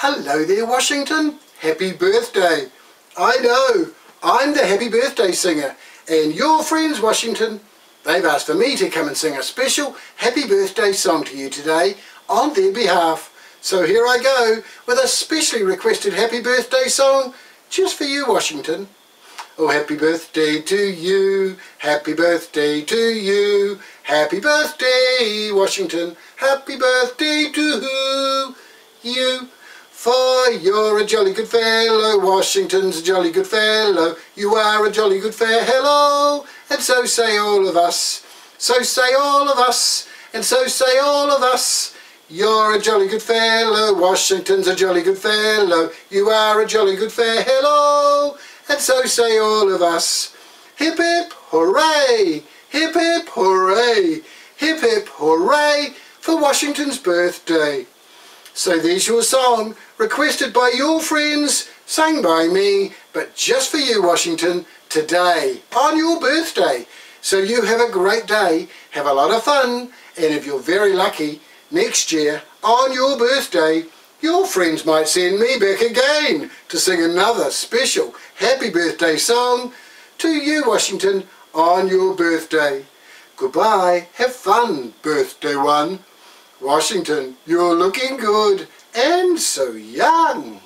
Hello there, Washington. Happy birthday. I know, I'm the happy birthday singer. And your friends, Washington, they've asked for me to come and sing a special happy birthday song to you today on their behalf. So here I go with a specially requested happy birthday song just for you, Washington. Oh, happy birthday to you, happy birthday to you, happy birthday, Washington, happy birthday to you. For you're a jolly good fellow, Washington's a jolly good fellow, you are a jolly good fellow, and so say all of us, so say all of us, and so say all of us. You're a jolly good fellow, Washington's a jolly good fellow, you are a jolly good fellow, and so say all of us. Hip hip hooray, hip hip hooray, hip hip hooray for Washington's birthday. So there's your song, requested by your friends, sung by me, but just for you, Washington, today, on your birthday. So you have a great day, have a lot of fun, and if you're very lucky, next year, on your birthday, your friends might send me back again to sing another special happy birthday song to you, Washington, on your birthday. Goodbye, have fun, birthday one. Washington, you're looking good and so young.